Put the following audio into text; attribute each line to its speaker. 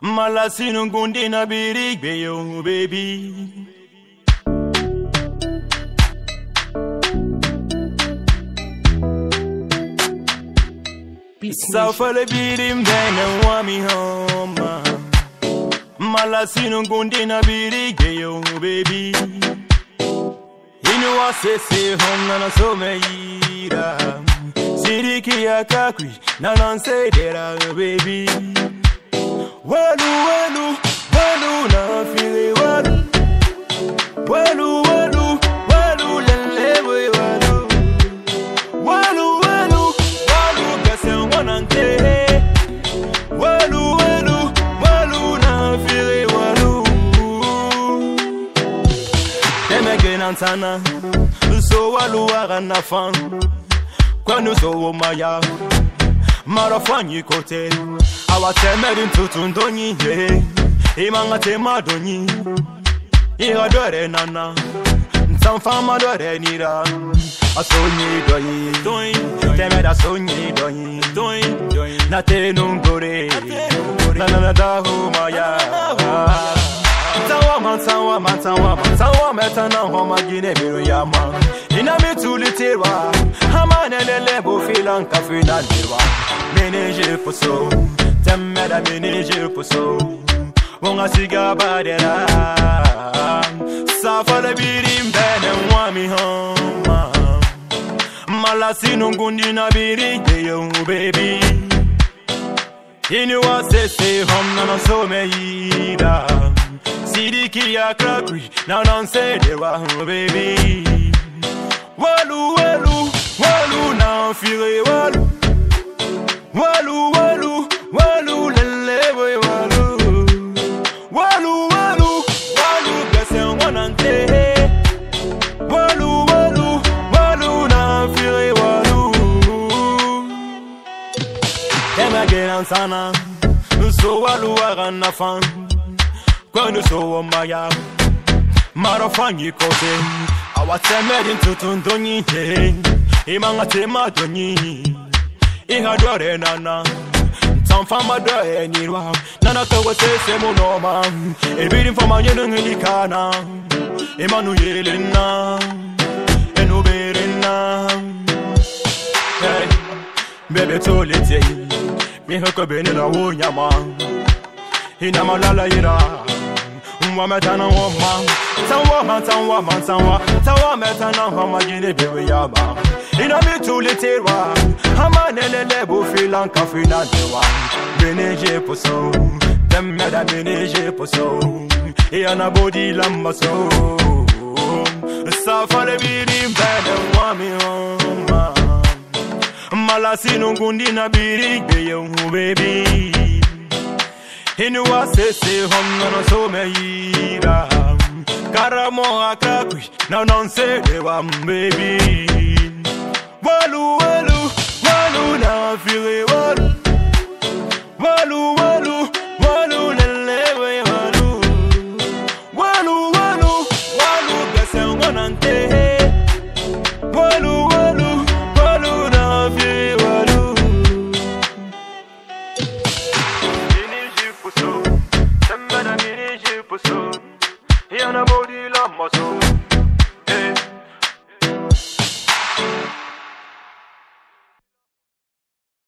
Speaker 1: malasinungundi na birigbeyo bebi safale birimbene wamihoma malasinungundi na birigeyo bebi inuwasese homnana someyira sirikiyakakwi nalansederaa bebi Teme genantana, so walu warana fan. Kwanu so womaya, marafanyi kote. awatemeri ntutu ndonyi ye. Imanga tema donyi. Iha dore nana. Ntamfama dore nira. Asonyi doyi temeda sonyi doyi na tenu ngore na na na dahu maya matsawa matsawa matsawa meta na homa gine biru ya ma. İna mituliterwa hamanelele bofilan kafinalewa menejir puso temmela menejir puso wonga siga badera safala birim bene wami homa. Mala sinungundi na biri deyo baby. Yeni wa sesi homna na someyi da Sidi kill your crockery. Now don't say they were home, baby. Walu, walu, walu, now fury, walu. Walu, walu, walu, lele, boy, walu. Walu, walu, walu, bless you, one and day. Walu, walu, walu, now fury, walu. Them again, and sana. So walu, waran, afan. Quando sono maiam Marofagni cose Awatemeri tutun doni Imanga tema doni Ihadore nana Tamfama doe nirwa Nana kawa tese monoma Ebirin fama yenung ilikana Emanu yelena Enuberena Hey, baby tolete Mihoko beni na wunyama Inamalala yira. Wo nyama Ina malala yira Mwa meta na woma Tanwa man. Tanwa man tanwa Tanwa meta na homa gine bewe yama Ina mi tuliterwa Hama nelele bu filan kafina dewa Meneje poso Temmeda meneje poso Iya na body lamba so Safale biri mbele wami homa Malasino ngundi na biri beyo baby Inu wa sese hom na no so me yira inuwa sese honnono someyidam karamo akrakui nanonsedewam bebi walu walu walu nafire walu walu walu Mozo.